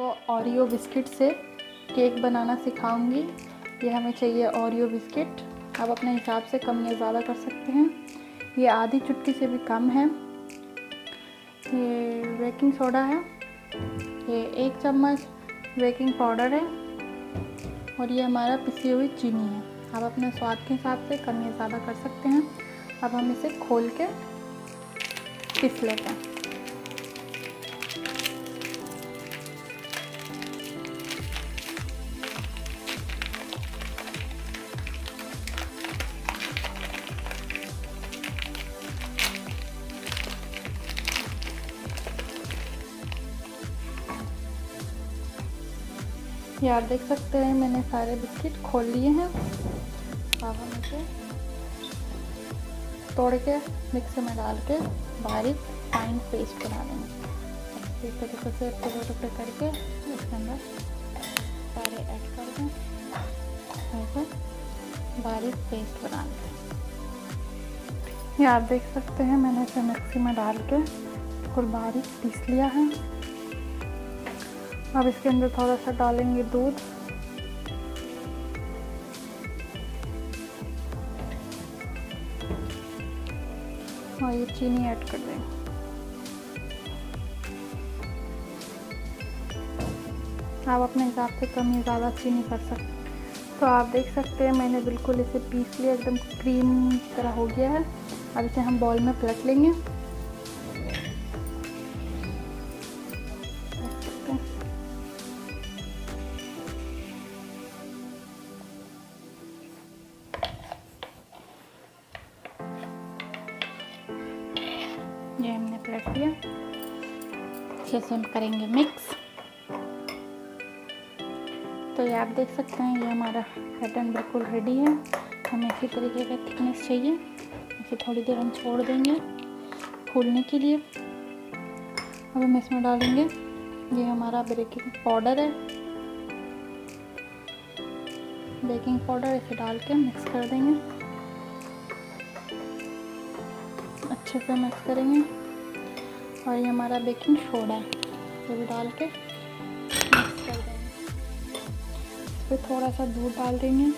आपको Oreo biscuit से cake बनाना सिखाऊँगी। ये हमें चाहिए ओरियो बिस्किट आप अपने हिसाब से कम या ज़्यादा कर सकते हैं। ये आधी चुटकी से भी कम है। ये बेकिंग सोडा है। ये एक चम्मच बेकिंग पाउडर है। और ये हमारा पिसी हुई चीनी है। आप अपने स्वाद के हिसाब से कम या ज़्यादा कर सकते हैं। अब हम इसे खोल के पिस लेते हैं। ये आप देख सकते हैं, मैंने सारे बिस्किट खोल लिए हैं। हम इसे तोड़ के मिक्सर में डाल के बारीक फाइन पेस्ट बना देंगे। इस तरीके से टुकड़े टुकड़े करके इसके अंदर सारे ऐड कर दें। ऐसे बारीक पेस्ट बना दें। ये आप देख सकते हैं, मैंने इसे मिक्सी में डाल के बिल्कुल बारीक पीस लिया है। अब इसके अंदर थोड़ा सा डालेंगे दूध। और ये चीनी ऐड कर देंगे आप अपने हिसाब से कम या ज़्यादा चीनी कर सकते तो आप देख सकते हैं, मैंने बिल्कुल इसे पीस लिया, एकदम क्रीम तरह हो गया है। अब इसे हम बॉल में पलट लेंगे। अच्छे से हम करेंगे मिक्स तो ये आप देख सकते हैं, ये हमारा पैटर्न बिल्कुल रेडी है। हमें इसी तरीके का थिकनेस चाहिए। इसे थोड़ी देर हम छोड़ देंगे फूलने के लिए। अब हम इसमें डालेंगे, ये हमारा बेकिंग पाउडर है। बेकिंग पाउडर इसे डाल के मिक्स कर देंगे। अच्छे से मिक्स करेंगे। और ये हमारा बेकिंग सोडा ये भी डाल के मिक्स कर देंगे। इस पर थोड़ा सा दूध डाल देंगे।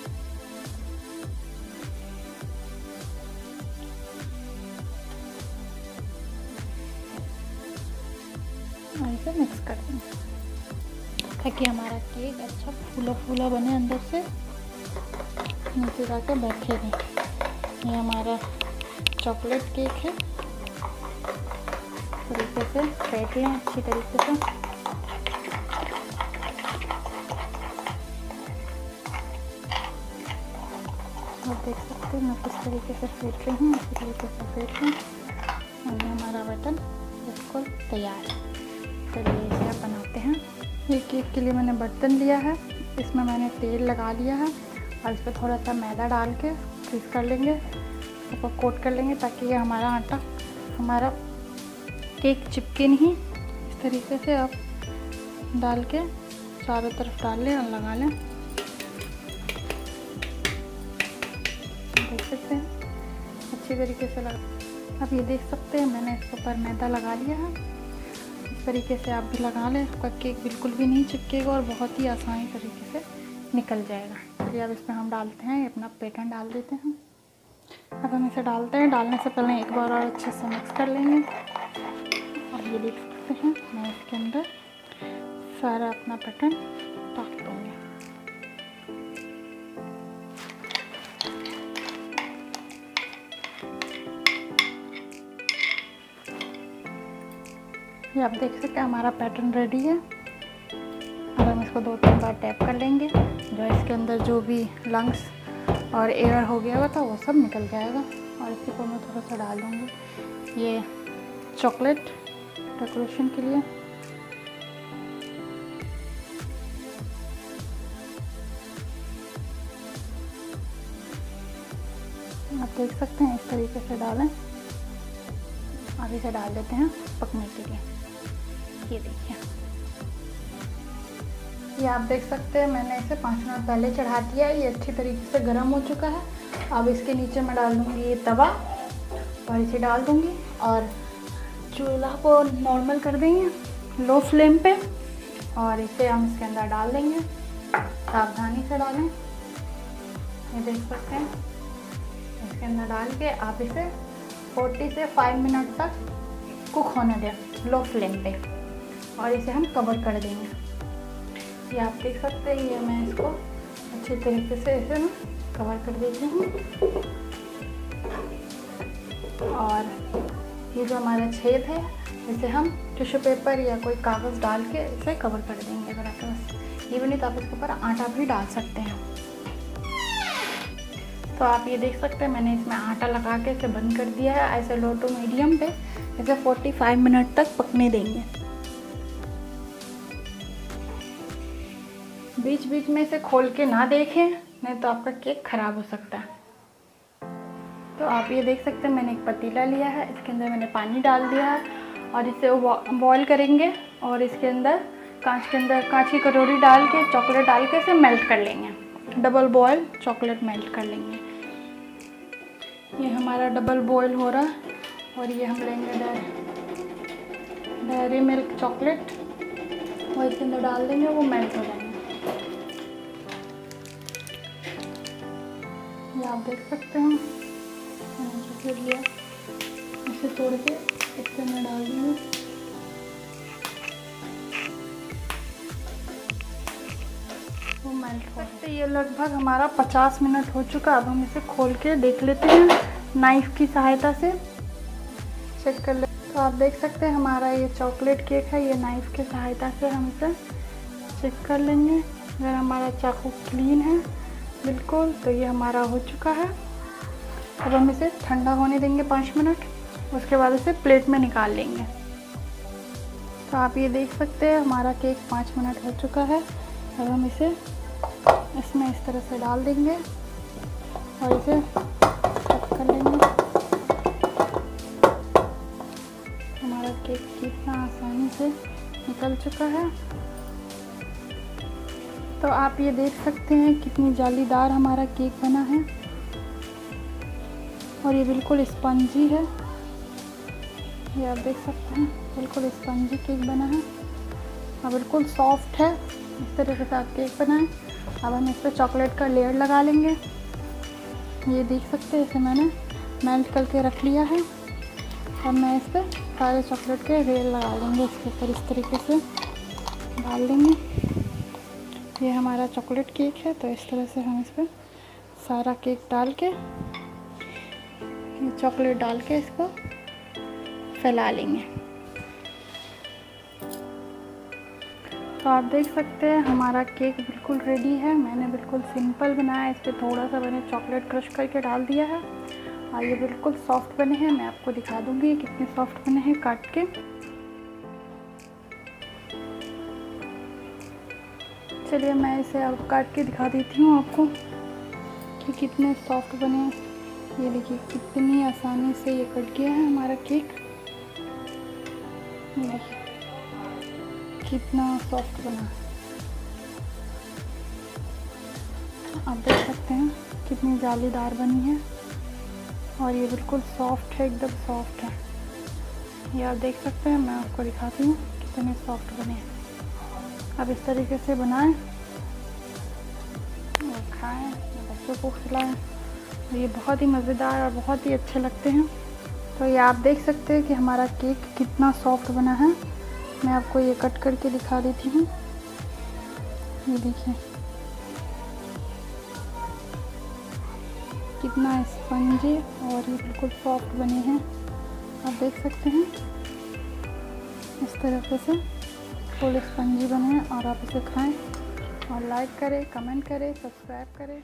और इसे मिक्स कर देंगे। ताकि हमारा केक अच्छा फूला फूला बने अंदर से। नीचे जाकर बैठे नहीं ये हमारा चॉकलेट केक है। तरीके से फेंट लें अच्छी तरीके से। आप देख सकते हैं, मैं किस तरीके से फेंट रही हूँ इसी तरीके से फेंट लें और हमारा बटन बिल्कुल तैयार है। चलिए इसे आप बनाते हैं। ये केक के लिए मैंने बर्तन लिया है। इसमें मैंने तेल लगा लिया है और इस पर थोड़ा सा मैदा डाल के फ्रीज कर लेंगे ऊपर कोट कर लेंगे ताकि ये हमारा आटा, हमारा केक चिपके नहीं इस तरीके से आप डाल के चारों तरफ़ डाल लें और लगा लें। देख सकते हैं? अच्छी तरीके से लगा अब ये देख सकते हैं, मैंने इसके ऊपर मैदा लगा लिया है। इस तरीके से आप भी लगा लें, आपका केक बिल्कुल भी नहीं चिपकेगा और बहुत ही आसानी तरीके से निकल जाएगा। चलिए अब इसमें हम डालते हैं अपना पैटर्न डाल देते हैं। अब हम इसे डालते हैं, डालने से पहले एक बार और अच्छे से मिक्स कर लेंगे। ये देख सकते हैं। मैं इसके अंदर सारा अपना पैटर्न डाल दूँगी। ये आप देख सकते हैं, हमारा पैटर्न रेडी है। अब हम इसको दो तीन बार टैप कर लेंगे। जो इसके अंदर जो भी लंग्स और एयर हो गया हुआ था, वो सब निकल जाएगा। और इसके ऊपर मैं थोड़ा सा डाल दूँगी। ये चॉकलेट डेकोरेशन के लिए। आप देख सकते हैं इस तरीके से डालें। अब इसे डाल देते हैं पकने के लिए। ये देखिए। ये आप देख सकते हैं, मैंने इसे पाँच मिनट पहले चढ़ा दिया है। ये अच्छी तरीके से गर्म हो चुका है। अब इसके नीचे मैं डाल दूँगी ये तवा और इसे डाल दूँगी और चूल्हा को नॉर्मल कर देंगे लो फ्लेम पे, और इसे हम इसके अंदर डाल देंगे। सावधानी से डालें। ये देख सकते हैं। इसके अंदर डाल के आप इसे 40 से 5 मिनट तक कुक होने दें लो फ्लेम पे। और इसे हम कवर कर देंगे। ये आप देख सकते हैं, ये मैं इसको अच्छे तरीके से इसे ना कवर कर देती हूँ। और ये जो हमारा छेद है, इसे हम टिश्यू पेपर या कोई कागज़ डाल के इसे कवर कर देंगे अगर आपके पास इवन तो आप इसके ऊपर आटा भी डाल सकते हैं। तो आप ये देख सकते हैं, मैंने इसमें आटा लगा के इसे बंद कर दिया है। ऐसे लो टू मीडियम पे इसे 45 मिनट तक पकने देंगे। बीच बीच में इसे खोल के ना देखें, नहीं तो आपका केक ख़राब हो सकता है। तो आप ये देख सकते हैं, मैंने एक पतीला लिया है, इसके अंदर मैंने पानी डाल दिया है और इसे बॉईल करेंगे और इसके अंदर कांच के अंदर, कांच की कटोरी डाल के चॉकलेट डाल के इसे मेल्ट कर लेंगे। डबल बॉयल चॉकलेट मेल्ट कर लेंगे। ये हमारा डबल बॉयल हो रहा है और ये हम लेंगे डेयरी मिल्क चॉकलेट और इसके अंदर डाल देंगे, वो मेल्ट हो जाएँगे। ये आप देख सकते हैं। चॉकलेट लिया। इसे तोड़ के इसके अंदर डाल देंगे। सकते ये लगभग हमारा 50 मिनट हो चुका। अब हम इसे खोल के देख लेते हैं नाइफ़ की सहायता से। चेक कर ले। तो आप देख सकते हैं, हमारा ये चॉकलेट केक है, ये नाइफ़ की सहायता से हम इसे चेक कर लेंगे। अगर हमारा चाकू क्लीन है, बिल्कुल तो ये हमारा हो चुका है। अब हम इसे ठंडा होने देंगे पाँच मिनट। उसके बाद इसे प्लेट में निकाल लेंगे। तो आप ये देख सकते हैं, हमारा केक पाँच मिनट हो चुका है। अब हम इसे इसमें इस तरह से डाल देंगे और इसे कट कर लेंगे। हमारा केक कितना आसानी से निकल चुका है। तो आप ये देख सकते हैं कितनी जालीदार हमारा केक बना है। और ये बिल्कुल स्पंजी है। ये आप देख सकते हैं, बिल्कुल स्पंजी केक बना है। और बिल्कुल सॉफ्ट है, इस तरीके से आप केक बनाएँ। अब हम इस पर चॉकलेट का लेयर लगा लेंगे। ये देख सकते हैं इसे मैंने मेल्ट करके रख लिया है। अब मैं इस पर सारे चॉकलेट के रेल लगा लेंगे इसके ऊपर, इस तरीके से डाल देंगे। ये हमारा चॉकलेट केक है तो इस तरह से हम इस पर सारा केक डाल के चॉकलेट डाल के इसको फैला लेंगे। तो आप देख सकते हैं, हमारा केक बिल्कुल रेडी है। मैंने बिल्कुल सिंपल बनाया, इस पर थोड़ा सा मैंने चॉकलेट क्रश करके डाल दिया है। और ये बिल्कुल सॉफ्ट बने हैं। मैं आपको दिखा दूँगी कितने सॉफ्ट बने हैं काट के। चलिए, मैं इसे अब काट के दिखा देती हूँ आपको कि कितने सॉफ्ट बने हैं। ये देखिए कितनी आसानी से ये कट गया है हमारा केक। कितना सॉफ्ट बना आप देख सकते हैं कितनी जालीदार बनी है और ये बिल्कुल सॉफ्ट है, एकदम सॉफ्ट है। ये आप देख सकते हैं, मैं आपको दिखाती हूँ कितने सॉफ्ट बने हैं। अब इस तरीके से बनाएँ और खाएँ, बच्चों को खिलाएँ। ये बहुत ही मज़ेदार और बहुत ही अच्छे लगते हैं। तो ये आप देख सकते हैं कि हमारा केक कितना सॉफ्ट बना है। मैं आपको ये कट करके दिखा देती हूँ। ये देखिए। कितना स्पंजी और ये बिल्कुल सॉफ्ट बने हैं। आप देख सकते हैं। इस तरीके से फुल स्पंजी बने हैं और आप इसे खाएँ और लाइक करें, कमेंट करें, सब्सक्राइब करें।